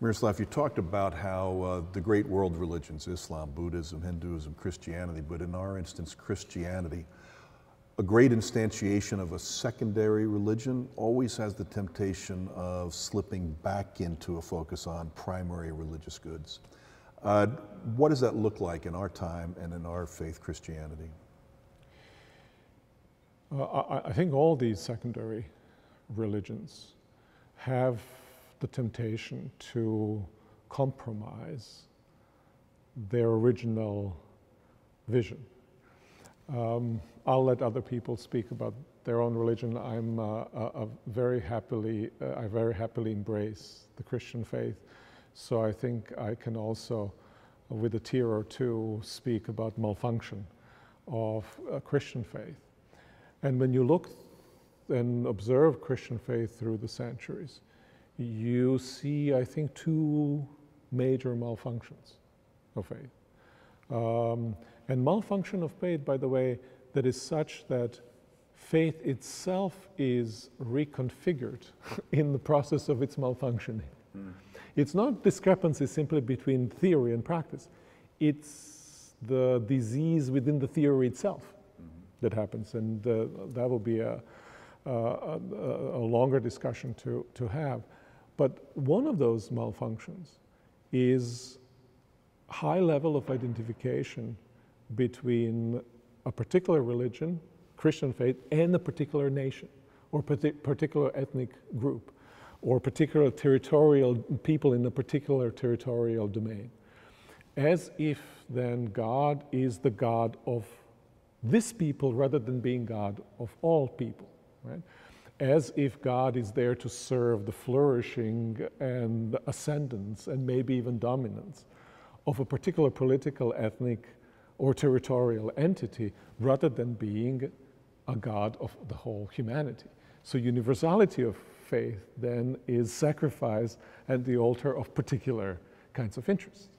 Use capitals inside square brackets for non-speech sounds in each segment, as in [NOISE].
Miroslav, you talked about how uh, the great world religions, Islam, Buddhism, Hinduism, Christianity, but in our instance, Christianity, a great instantiation of a secondary religion always has the temptation of slipping back into a focus on primary religious goods. Uh, what does that look like in our time and in our faith, Christianity? Uh, I, I think all these secondary religions have the temptation to compromise their original vision. Um, I'll let other people speak about their own religion. I'm uh, a, a very happily, uh, I very happily embrace the Christian faith. So I think I can also, uh, with a tear or two, speak about malfunction of Christian faith. And when you look and observe Christian faith through the centuries, you see, I think, two major malfunctions of faith. Um, and malfunction of faith, by the way, that is such that faith itself is reconfigured [LAUGHS] in the process of its malfunctioning. Mm. It's not discrepancy simply between theory and practice. It's the disease within the theory itself mm-hmm. that happens, and uh, that will be a, a, a, a longer discussion to, to have. But one of those malfunctions is high level of identification between a particular religion, Christian faith, and a particular nation or particular ethnic group or particular territorial people in a particular territorial domain. As if then God is the God of this people rather than being God of all people, right? As if God is there to serve the flourishing and ascendance and maybe even dominance of a particular political, ethnic, or territorial entity rather than being a God of the whole humanity. So, universality of faith then is sacrifice at the altar of particular kinds of interests.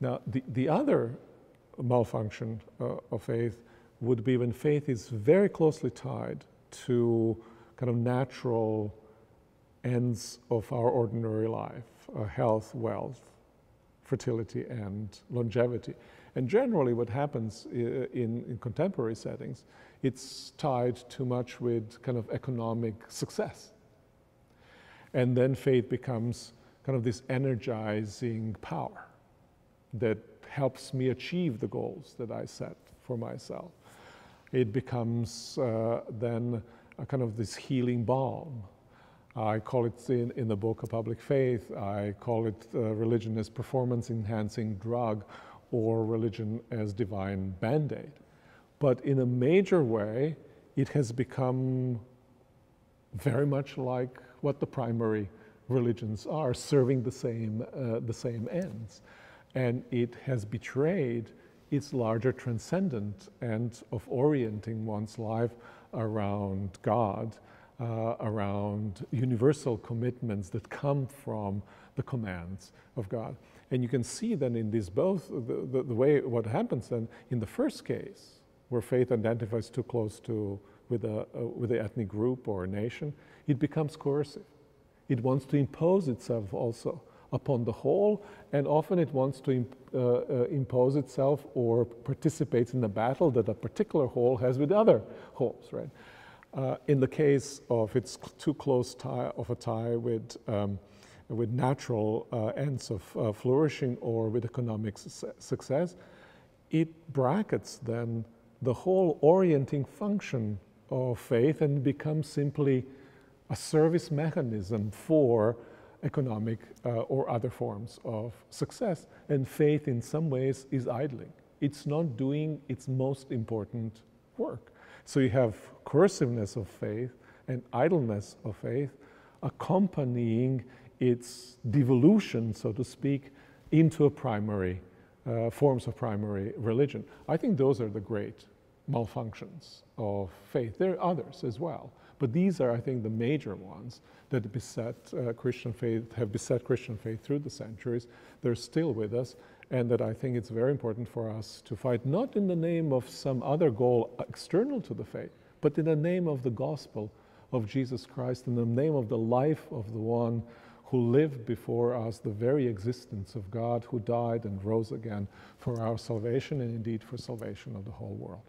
Now, the, the other malfunction uh, of faith would be when faith is very closely tied to kind of natural ends of our ordinary life uh, health, wealth, fertility, and longevity. And generally, what happens uh, in, in, contemporary settings, it's tied too much with kind of economic success. And then faith becomes kind of this energizing power that helps me achieve the goals that I set for myself. It becomes uh, then a kind of this healing balm. I call it in, in the book A Public Faith, I call it uh, religion as performance enhancing drug or religion as divine band aid. But in a major way, it has become very much like what the primary religions are, serving the same, uh, the same ends. And it has betrayed its larger transcendent and of orienting one's life around God, uh, around universal commitments that come from the commands of God. And you can see then in this both the, the, the, way what happens then in the first case, where faith identifies too close to with a, uh, with the ethnic group or nation, it becomes coercive. It wants to impose itself also upon the whole, and often it wants to imp uh, uh, impose itself or participates in the battle that a particular whole has with other wholes, right? Uh, in the case of its too close tie of a tie with, um, with natural uh, ends of uh, flourishing or with economic su success, it brackets then the whole orienting function of faith and becomes simply a service mechanism for economic uh, or other forms of success. And faith, in some ways, is idling. It's not doing its most important work. So you have coerciveness of faith and idleness of faith accompanying its devolution, so to speak, into a primary uh, forms of primary religion. I think those are the great malfunctions of faith. There are others as well. But these are, I think, the major ones that beset uh, Christian faith, have beset Christian faith through the centuries. They're still with us, and that I think it's very important for us to fight, not in the name of some other goal external to the faith, but in the name of the gospel of Jesus Christ, in the name of the life of the one who lived before us the very existence of God, who died and rose again for our salvation and indeed for salvation of the whole world.